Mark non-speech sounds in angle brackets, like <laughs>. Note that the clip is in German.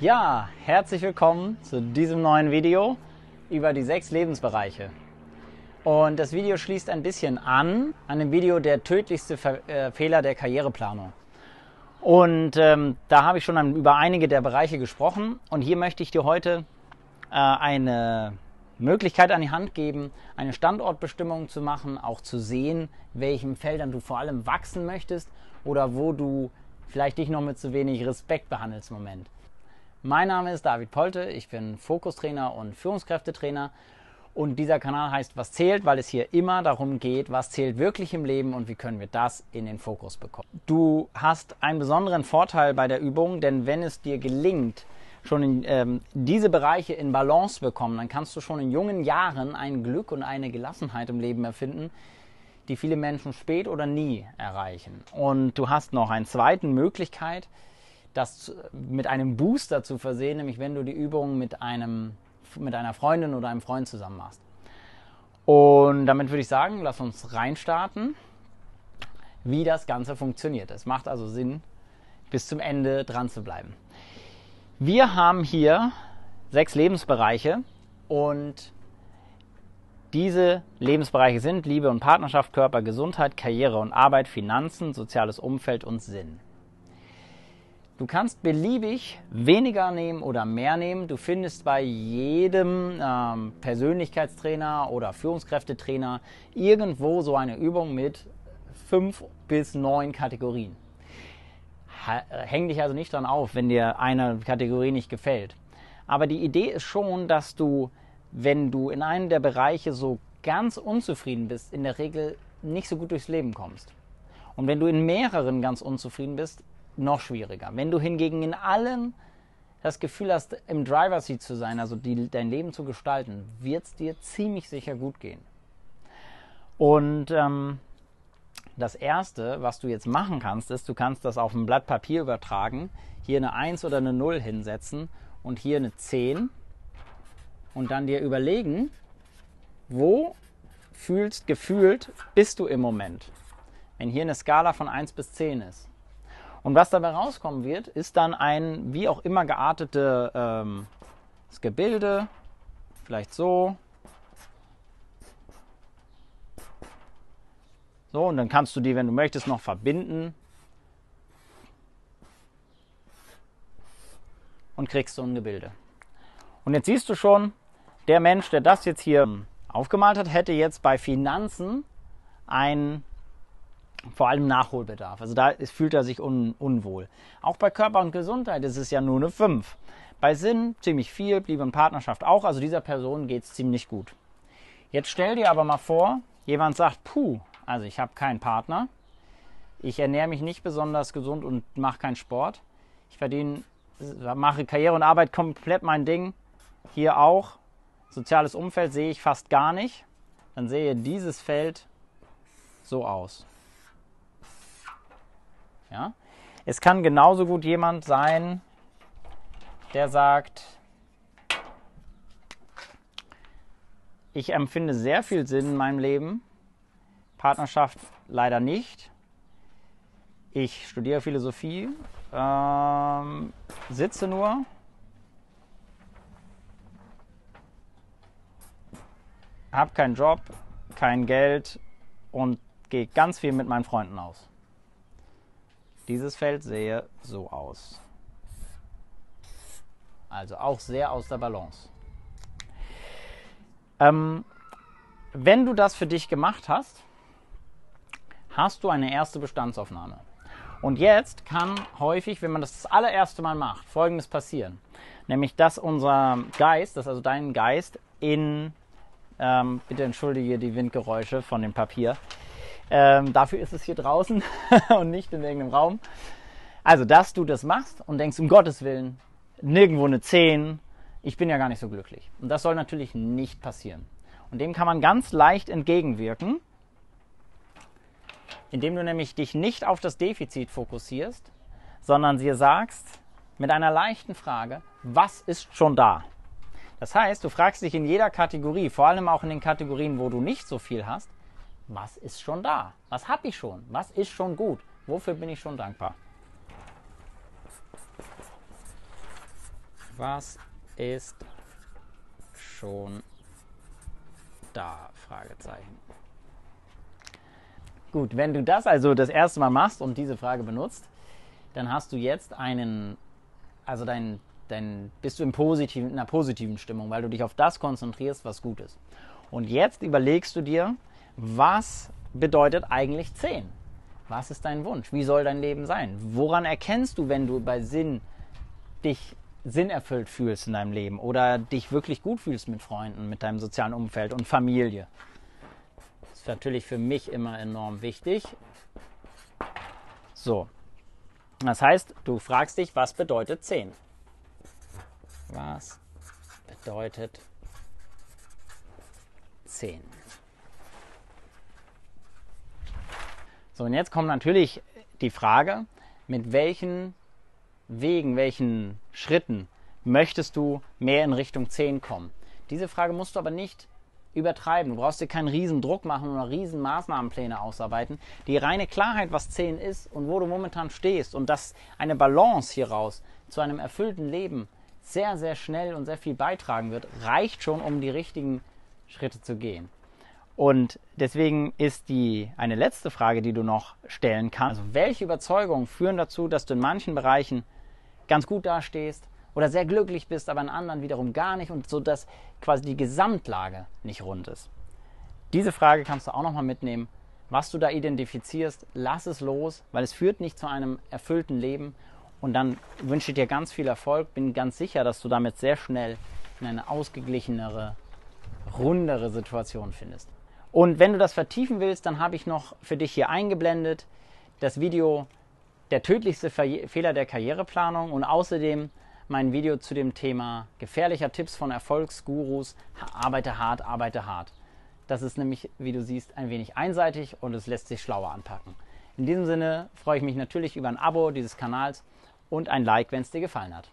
Ja, herzlich willkommen zu diesem neuen Video über die sechs Lebensbereiche. Und das Video schließt ein bisschen an an dem Video der tödlichste Ver äh, Fehler der Karriereplanung. Und ähm, da habe ich schon über einige der Bereiche gesprochen. Und hier möchte ich dir heute äh, eine Möglichkeit an die Hand geben, eine Standortbestimmung zu machen, auch zu sehen, welchen Feldern du vor allem wachsen möchtest oder wo du vielleicht dich noch mit zu wenig Respekt behandelst im Moment. Mein Name ist David Polte, ich bin Fokustrainer und Führungskräftetrainer und dieser Kanal heißt Was zählt, weil es hier immer darum geht, was zählt wirklich im Leben und wie können wir das in den Fokus bekommen. Du hast einen besonderen Vorteil bei der Übung, denn wenn es dir gelingt, schon in, ähm, diese Bereiche in Balance bekommen, dann kannst du schon in jungen Jahren ein Glück und eine Gelassenheit im Leben erfinden, die viele Menschen spät oder nie erreichen. Und du hast noch eine zweite Möglichkeit, das mit einem Booster zu versehen, nämlich wenn du die Übung mit, einem, mit einer Freundin oder einem Freund zusammen machst. Und damit würde ich sagen, lass uns reinstarten, wie das Ganze funktioniert. Es macht also Sinn, bis zum Ende dran zu bleiben. Wir haben hier sechs Lebensbereiche und diese Lebensbereiche sind Liebe und Partnerschaft, Körper, Gesundheit, Karriere und Arbeit, Finanzen, soziales Umfeld und Sinn. Du kannst beliebig weniger nehmen oder mehr nehmen. Du findest bei jedem ähm, Persönlichkeitstrainer oder Führungskräftetrainer irgendwo so eine Übung mit fünf bis neun Kategorien. Häng dich also nicht dran auf, wenn dir eine Kategorie nicht gefällt. Aber die Idee ist schon, dass du, wenn du in einem der Bereiche so ganz unzufrieden bist, in der Regel nicht so gut durchs Leben kommst. Und wenn du in mehreren ganz unzufrieden bist, noch schwieriger. Wenn du hingegen in allen das Gefühl hast, im Driver Seat zu sein, also die, dein Leben zu gestalten, wird es dir ziemlich sicher gut gehen. Und ähm, das erste, was du jetzt machen kannst, ist, du kannst das auf ein Blatt Papier übertragen, hier eine 1 oder eine 0 hinsetzen und hier eine 10 und dann dir überlegen, wo fühlst, gefühlt bist du im Moment. Wenn hier eine Skala von 1 bis 10 ist. Und was dabei rauskommen wird, ist dann ein wie auch immer geartetes ähm, Gebilde, vielleicht so, So, und dann kannst du die, wenn du möchtest, noch verbinden. Und kriegst so ein Gebilde. Und jetzt siehst du schon, der Mensch, der das jetzt hier aufgemalt hat, hätte jetzt bei Finanzen einen vor allem Nachholbedarf. Also da fühlt er sich un, unwohl. Auch bei Körper und Gesundheit ist es ja nur eine 5. Bei Sinn ziemlich viel, Liebe und Partnerschaft auch. Also dieser Person geht es ziemlich gut. Jetzt stell dir aber mal vor, jemand sagt, puh, also ich habe keinen Partner. Ich ernähre mich nicht besonders gesund und mache keinen Sport. Ich verdiene, mache Karriere und Arbeit komplett mein Ding. Hier auch. Soziales Umfeld sehe ich fast gar nicht. Dann sehe dieses Feld so aus. Ja? Es kann genauso gut jemand sein, der sagt, ich empfinde sehr viel Sinn in meinem Leben Partnerschaft leider nicht. Ich studiere Philosophie, ähm, sitze nur. Habe keinen Job, kein Geld und gehe ganz viel mit meinen Freunden aus. Dieses Feld sehe so aus. Also auch sehr aus der Balance. Ähm, wenn du das für dich gemacht hast, hast du eine erste Bestandsaufnahme. Und jetzt kann häufig, wenn man das das allererste Mal macht, Folgendes passieren. Nämlich, dass unser Geist, dass also dein Geist in, ähm, bitte entschuldige die Windgeräusche von dem Papier, ähm, dafür ist es hier draußen <laughs> und nicht in irgendeinem Raum. Also, dass du das machst und denkst, um Gottes Willen, nirgendwo eine 10, ich bin ja gar nicht so glücklich. Und das soll natürlich nicht passieren. Und dem kann man ganz leicht entgegenwirken, indem du nämlich dich nicht auf das Defizit fokussierst, sondern dir sagst mit einer leichten Frage, was ist schon da? Das heißt, du fragst dich in jeder Kategorie, vor allem auch in den Kategorien, wo du nicht so viel hast, was ist schon da? Was habe ich schon? Was ist schon gut? Wofür bin ich schon dankbar? Was ist schon da? Fragezeichen. Gut, wenn du das also das erste Mal machst und diese Frage benutzt, dann hast du jetzt einen, also dein, dein, bist du im positiven, in einer positiven Stimmung, weil du dich auf das konzentrierst, was gut ist. Und jetzt überlegst du dir, was bedeutet eigentlich 10? Was ist dein Wunsch? Wie soll dein Leben sein? Woran erkennst du, wenn du bei Sinn dich sinnerfüllt fühlst in deinem Leben oder dich wirklich gut fühlst mit Freunden, mit deinem sozialen Umfeld und Familie? Das ist natürlich für mich immer enorm wichtig. So. Das heißt, du fragst dich, was bedeutet 10? Was bedeutet 10? So, und jetzt kommt natürlich die Frage, mit welchen Wegen, welchen Schritten möchtest du mehr in Richtung 10 kommen? Diese Frage musst du aber nicht übertreiben. Du brauchst dir keinen riesen Druck machen oder riesen Maßnahmenpläne ausarbeiten. Die reine Klarheit, was 10 ist und wo du momentan stehst und dass eine Balance hieraus zu einem erfüllten Leben sehr, sehr schnell und sehr viel beitragen wird, reicht schon, um die richtigen Schritte zu gehen. Und deswegen ist die eine letzte Frage, die du noch stellen kannst. Also welche Überzeugungen führen dazu, dass du in manchen Bereichen ganz gut dastehst oder sehr glücklich bist, aber in anderen wiederum gar nicht und so dass quasi die Gesamtlage nicht rund ist. Diese Frage kannst du auch nochmal mitnehmen. Was du da identifizierst, lass es los, weil es führt nicht zu einem erfüllten Leben. Und dann wünsche ich dir ganz viel Erfolg. Bin ganz sicher, dass du damit sehr schnell in eine ausgeglichenere, rundere Situation findest. Und wenn du das vertiefen willst, dann habe ich noch für dich hier eingeblendet das Video der tödlichste Fehler der Karriereplanung und außerdem mein Video zu dem Thema gefährlicher Tipps von Erfolgsgurus, arbeite hart, arbeite hart. Das ist nämlich, wie du siehst, ein wenig einseitig und es lässt sich schlauer anpacken. In diesem Sinne freue ich mich natürlich über ein Abo dieses Kanals und ein Like, wenn es dir gefallen hat.